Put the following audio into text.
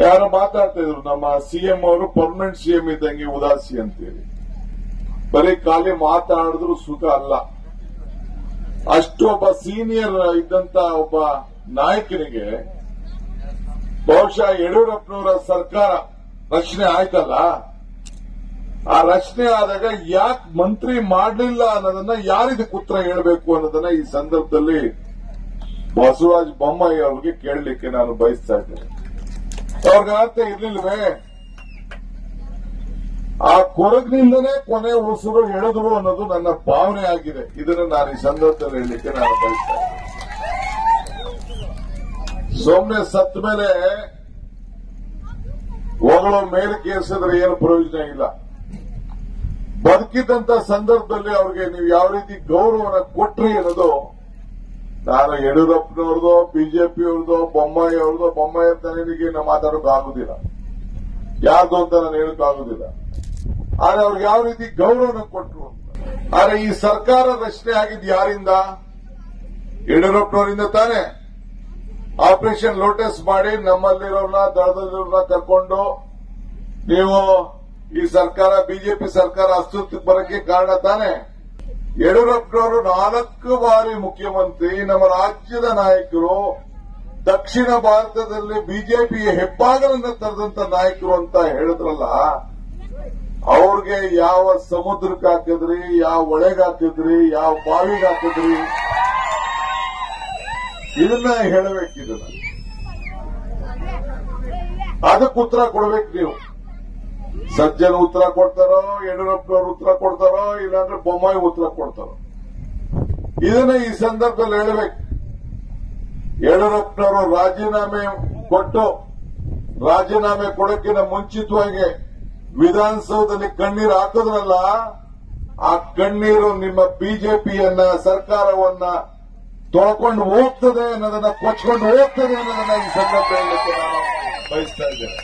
ಯಾರು ಮಾತಾಡ್ತಾ ಇದ್ರು ನಮ್ಮ ಸಿಎಂ ಅವರು ಪರ್ಮನೆಂಟ್ ಸಿಎಂ ಇದ್ದಂಗೆ ಉದಾಸಿ ಅಂತೇಳಿ. ಬರೀ ಖಾಲಿ ಮಾತಾಡಿದ್ರು ಸುಖ ಅಲ್ಲ. ಅಷ್ಟು ಒಬ್ಬ ಸೀನಿಯರ್ ಇದ್ದಂತ ಒಬ್ಬ ನಾಯಕನಿಗೆ ಬಹುಶಃ ಯಡಿಯೂರಪ್ಪನವರ ಸರ್ಕಾರ ರಚನೆ ಆಯ್ತಲ್ಲ? ಆ ರಚನೆ ಆದಾಗ ಯಾಕೆ ಮಂತ್ರಿ ಮಾಡಲಿಲ್ಲ ಅನ್ನೋದನ್ನ ಯಾರಿದಕ್ಕೆ ಉತ್ತರ ಹೇಳಬೇಕು ಅನ್ನೋದನ್ನ ಈ ಸಂದರ್ಭದಲ್ಲಿ ಬಸವರಾಜ ಬೊಮ್ಮಾಯಿ ಅವರಿಗೆ ಕೇಳಲಿಕ್ಕೆ ನಾನು ಬಯಸ್ತಾ ಇದ್ದೇನೆ. ಅವ್ರಿಗೆ ಅರ್ಥ ಇರ್ಲಿಲ್ವೇ? ಆ ಕೊರಗಿನಿಂದನೇ ಕೊನೆ ಉಸಿರು ಎಳೆದ್ರು ಅನ್ನೋದು ನನ್ನ ಭಾವನೆ ಆಗಿದೆ. ಇದನ್ನು ನಾನು ಈ ಸಂದರ್ಭದಲ್ಲಿ ಹೇಳಲಿಕ್ಕೆ ನಾನು ಬಯಸ್ತಾ ಸೊಮ್ಮೆ ಸತ್ತ ಮೇಲೆ ಹೊಗಳು ಮೇಲೆ ಕೇಸಿದ್ರೆ ಏನು ಪ್ರಯೋಜನ ಇಲ್ಲ. ಬದುಕಿದಂತ ಸಂದರ್ಭದಲ್ಲಿ ಅವ್ರಿಗೆ ನೀವು ಯಾವ ರೀತಿ ಗೌರವನ ಕೊಟ್ರಿ ಅನ್ನೋದು ನಾನು ಯಡಿಯೂರಪ್ಪನವ್ರದೋ ಬಿಜೆಪಿಯವ್ರದ್ದು ಬೊಮ್ಮಾಯಿ ಅವ್ರದೋ ಬೊಮ್ಮಾಯಿ ಅಂತ ನಿನಗೆ ಮಾತಾಡೋಕೆ ಆಗುದಿಲ್ಲ. ಯಾರ್ದು ಅಂತ ನಾನು ಹೇಳಕ್ ಆಗುದಿಲ್ಲ. ಆದ್ರೆ ಅವ್ರಿಗೆ ಯಾವ ರೀತಿ ಗೌರವನ ಕೊಟ್ಟರು ಆದ್ರೆ ಈ ಸರ್ಕಾರ ರಚನೆ ಆಗಿದ್ದು ಯಾರಿಂದ? ಯಡಿಯೂರಪ್ಪನವರಿಂದ ತಾನೇ. ಆಪರೇಷನ್ ಲೋಟಸ್ ಮಾಡಿ ನಮ್ಮಲ್ಲಿರೋರ್ನ, ದಳದಲ್ಲಿರೋರ್ನ ಕರ್ಕೊಂಡು ನೀವು ಈ ಸರ್ಕಾರ, ಬಿಜೆಪಿ ಸರ್ಕಾರ ಅಸ್ತಿತ್ವಕ್ಕೆ ಬರಕ್ಕೆ ಕಾರಣ ತಾನೆ. ಯಡಿಯೂರಪ್ಪನವರು ನಾಲ್ಕು ಬಾರಿ ಮುಖ್ಯಮಂತ್ರಿ, ನಮ್ಮ ರಾಜ್ಯದ ನಾಯಕರು, ದಕ್ಷಿಣ ಭಾರತದಲ್ಲಿ ಬಿಜೆಪಿಯ ಹೆಬ್ಬಾಗಲನ್ನ ತರದಂತ ನಾಯಕರು ಅಂತ ಹೇಳಿದ್ರಲ್ಲ, ಅವ್ರಿಗೆ ಯಾವ ಸಮುದ್ರಕ್ಕೆ ಹಾಕಿದ್ರಿ, ಯಾವ ಒಳೆಗೆ ಹಾಕಿದ್ರಿ, ಯಾವ ಬಾವಿಗೆ ಹಾಕಿದ್ರಿ? ಇದನ್ನ ಹೇಳಬೇಕಿದ. ಅದಕ್ಕೆ ಉತ್ತರ ಕೊಡ್ಬೇಕು ನೀವು. ಸಜ್ಜನ ಉತ್ತರ ಕೊಡ್ತಾರೋ, ಯಡಿಯೂರಪ್ಪನವ್ರು ಉತ್ತರ ಕೊಡ್ತಾರೋ, ಇಲ್ಲಾಂದ್ರೆ ಬೊಮ್ಮಾಯಿ ಉತ್ತರ ಕೊಡ್ತಾರೋ? ಇದನ್ನ ಈ ಸಂದರ್ಭದಲ್ಲಿ ಹೇಳಬೇಕು. ಯಡಿಯೂರಪ್ಪನವರು ರಾಜೀನಾಮೆ ಕೊಟ್ಟು ರಾಜೀನಾಮೆ ಕೊಡಕ್ಕಿಂತ ಮುಂಚಿತವಾಗಿ ವಿಧಾನಸೌಧದಲ್ಲಿ ಕಣ್ಣೀರು ಹಾಕಿದ್ರಲ್ಲ, ಆ ಕಣ್ಣೀರು ನಿಮ್ಮ ಬಿಜೆಪಿಯನ್ನ, ಸರ್ಕಾರವನ್ನ ತೊಳ್ಕೊಂಡು ಹೋಗ್ತದೆ ಅನ್ನೋದನ್ನ ಕೊಚ್ಕೊಂಡು ಹೋಗ್ತದೆ ಅನ್ನೋದನ್ನ ಈ ಸಂದರ್ಭದಲ್ಲಿ ನಾನು ಬಯಸ್ತಾ ಇದ್ದೇನೆ.